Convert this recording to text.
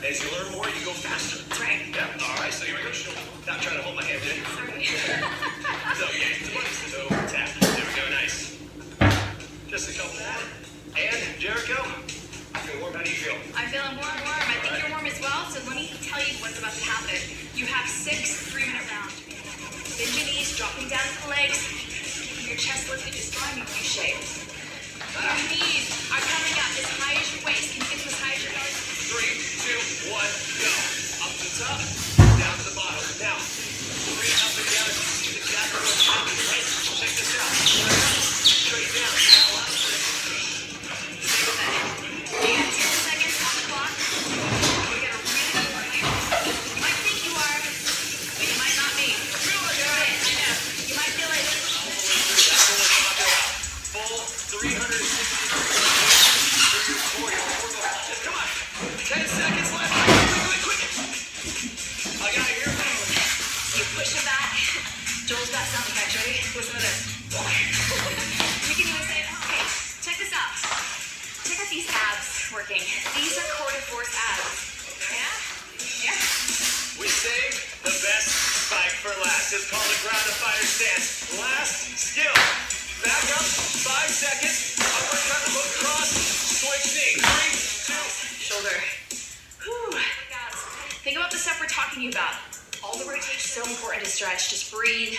As you learn more, you go faster. That's right. Yeah. All right. So here we go. Not trying to hold my hand? Sorry. So yeah, twice. So tap. There we go. Nice. Just a couple more. And Jericho, I feel warm. How do you feel? I'm feeling warm, warm. I think you're warm as well, so let me tell you what's about to happen. You have six three-minute rounds. Bend your knees, dropping down to the legs, keeping your chest lifted, just finding U shape. Ah. Your knees are coming one, go. Up to top, down to the bottom. Now, three up and down. You see exactly what's happening, right? Check this out. Straight down. Now out. You got 10 Joel's got sound effects. Ready? Listen to this. you can even say. Okay, check this out. Check out these abs working. These are Core De Force abs. Yeah? Yeah? We saved the best spike for last. It's called a fighter stance. Last skill. Back up, five seconds. Uppercut, hook cross, switch knee. Three, two. Shoulder. Whew. Think about the stuff we're talking you about. All the rotation so important to stretch. Just breathe.